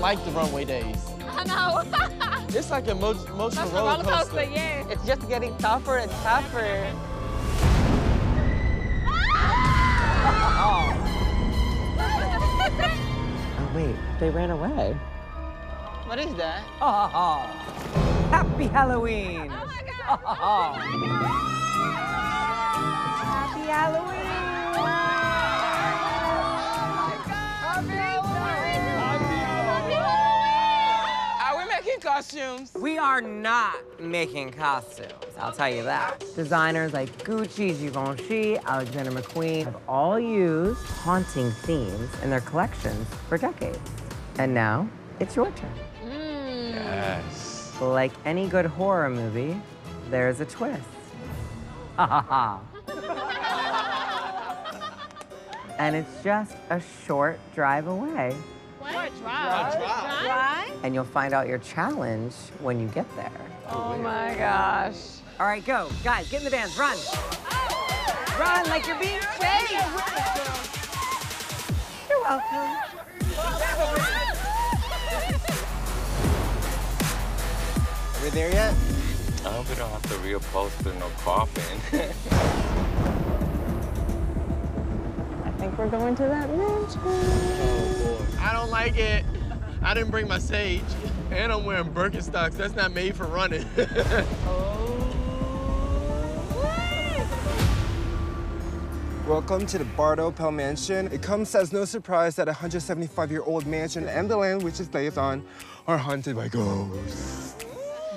don't like the runway days. I know. It's like an emo emotional a roller roller coaster. coaster, yeah. It's just getting tougher and tougher. Ah! Oh, wait, they ran away. What is that? Oh, happy Halloween! Oh my God. Oh happy Halloween! Costumes? We are not making costumes, I'll tell you that. Designers like Gucci, Givenchy, Alexander McQueen have all used haunting themes in their collections for decades. And now, it's your turn. Mm. Yes. Like any good horror movie, there's a twist. Ha ha ha. And it's just a short drive away. What? Drive? Drive. Drive? And you'll find out your challenge when you get there. Oh my gosh. All right, go. Guys, get in the vans. Run. Run like you're being chased. You're welcome. Are we there yet? I hope we don't have to reupholster no coffin. I think we're going to that mansion. Oh, boy. I don't like it. I didn't bring my sage. And I'm wearing Birkenstocks. That's not made for running. Welcome to the Bartow-Pell Mansion. It comes as no surprise that a 175-year-old mansion and the land which is based on are haunted by ghosts.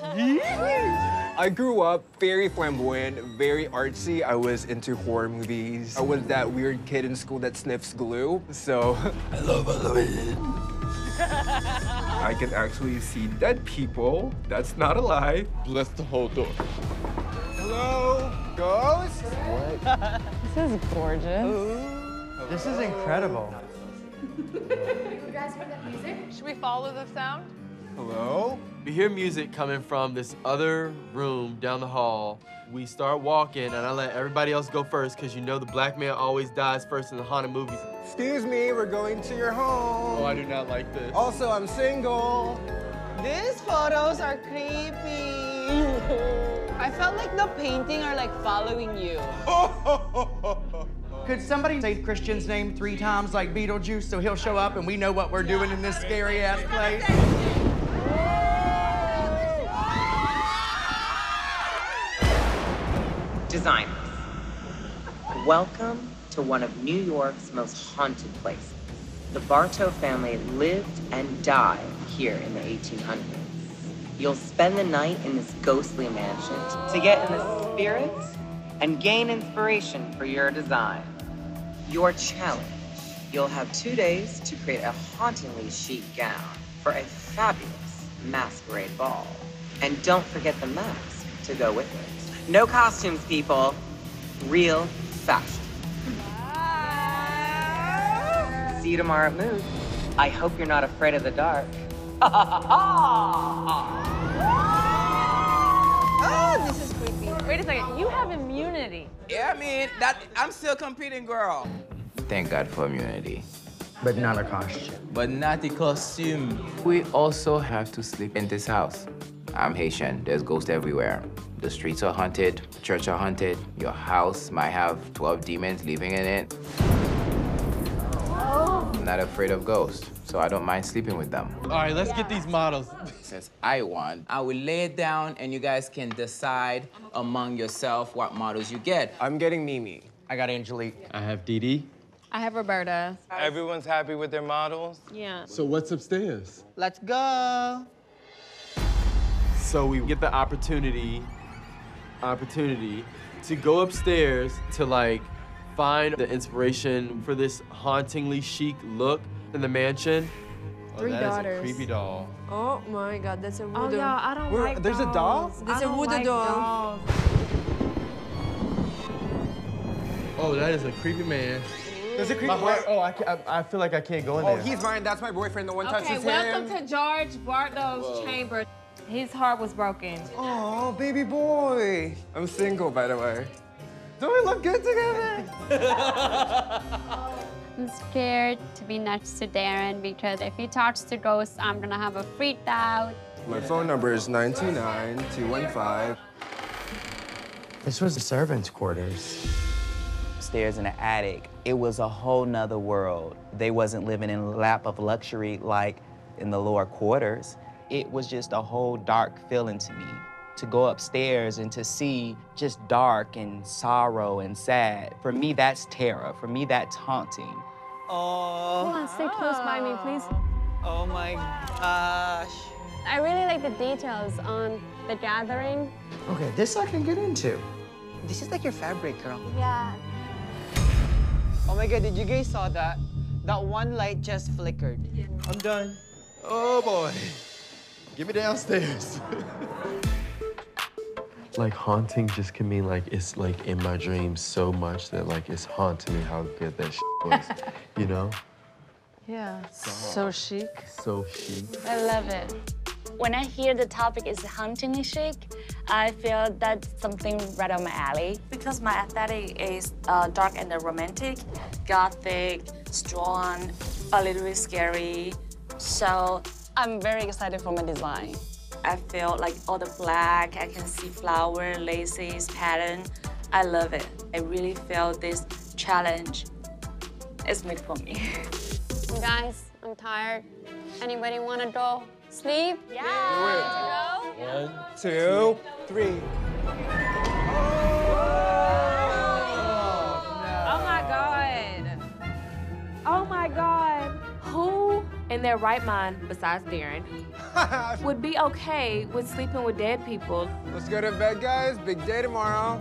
I grew up very flamboyant, very artsy. I was into horror movies. I was that weird kid in school that sniffs glue, so I love Halloween. I can actually see dead people. That's not a lie. Bless the whole door. Hello, ghost? This is gorgeous. This is incredible. You guys hear that music? Should we follow the sound? Hello? We hear music coming from this other room down the hall. We start walking, and I let everybody else go first because you know the black man always dies first in the haunted movies. Excuse me, we're going to your home. Oh, I do not like this. Also, I'm single. These photos are creepy. I felt like the painting are like following you. Could somebody say Christian's name three times like Beetlejuice so he'll show up and we know what we're doing in this scary ass place? Designers, welcome to one of New York's most haunted places. The Bartow family lived and died here in the 1800s. You'll spend the night in this ghostly mansion to get in the spirit and gain inspiration for your design. Your challenge. You'll have two days to create a hauntingly chic gown for a fabulous masquerade ball. And don't forget the mask to go with it. No costumes, people. Real fashion. See you tomorrow at Mood. I hope you're not afraid of the dark. Oh, this is creepy. Wait a second. You have immunity. Yeah, I mean, that I'm still competing, girl. Thank God for immunity. But not a costume. But not the costume. We also have to sleep in this house. I'm Haitian. There's ghosts everywhere. The streets are haunted, church are haunted. Your house might have 12 demons living in it. I'm not afraid of ghosts, so I don't mind sleeping with them. All right, let's get these models. Since I won, I will lay it down and you guys can decide among yourself what models you get. I'm getting Mimi. I got Angelique. I have Dee Dee. I have Roberta. Everyone's happy with their models? Yeah. So what's upstairs? Let's go. So we get the opportunity, opportunity to go upstairs to like find the inspiration for this hauntingly chic look in the mansion. Oh, Three that is daughters. a creepy doll. Oh my god, that's a Oh, voodoo. y'all, I don't Where- like there's a doll? dolls. There's I a don't voodoo like doll. dolls. Oh, that is a creepy man. There's a creep. My heart, oh, I, I, I feel like I can't go in Oh, there. he's mine. That's my boyfriend. The one Okay, touches welcome to George Bartow's chamber. His heart was broken. Oh, baby boy. I'm single, by the way. Don't we look good together? I'm scared to be next to Darren because if he talks to ghosts, I'm gonna have a freak out. My phone number is 929-215. This was the servants' quarters. Upstairs in the attic, it was a whole nother world. They wasn't living in a lap of luxury like in the lower quarters. It was just a whole dark feeling to me. To go upstairs and to see just dark and sorrow and sad, for me, that's terror. For me, that's haunting. Oh. Come on, stay close by me, please. Oh my gosh. I really like the details on the gathering. Okay, this I can get into. This is like your fabric, girl. Yeah. Oh my god, did you guys saw that? That one light just flickered. I'm done. Oh boy. Get me downstairs. like haunting just can mean like it's like in my dreams so much that like it's haunting me how good that was. you know? Yeah, so chic. So chic. I love it. When I hear the topic is haunting hunting chic, I feel that's something right up my alley. Because my aesthetic is uh, dark and romantic, gothic, strong, a little bit scary. So I'm very excited for my design. I feel like all the black, I can see flower, laces, pattern. I love it. I really feel this challenge is made for me. Guys, I'm tired. Anybody want to go sleep? Yeah. Do. One, two, three. In their right mind, besides Darren, would be okay with sleeping with dead people? Let's go to bed, guys. Big day tomorrow.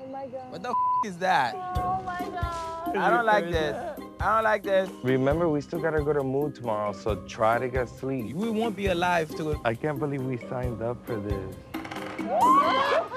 Oh my God. What the is that? Oh my God. I don't like this. I don't like this. Remember, we still gotta go to Mood tomorrow, so try to get sleep. We won't be alive to it. I can't believe we signed up for this.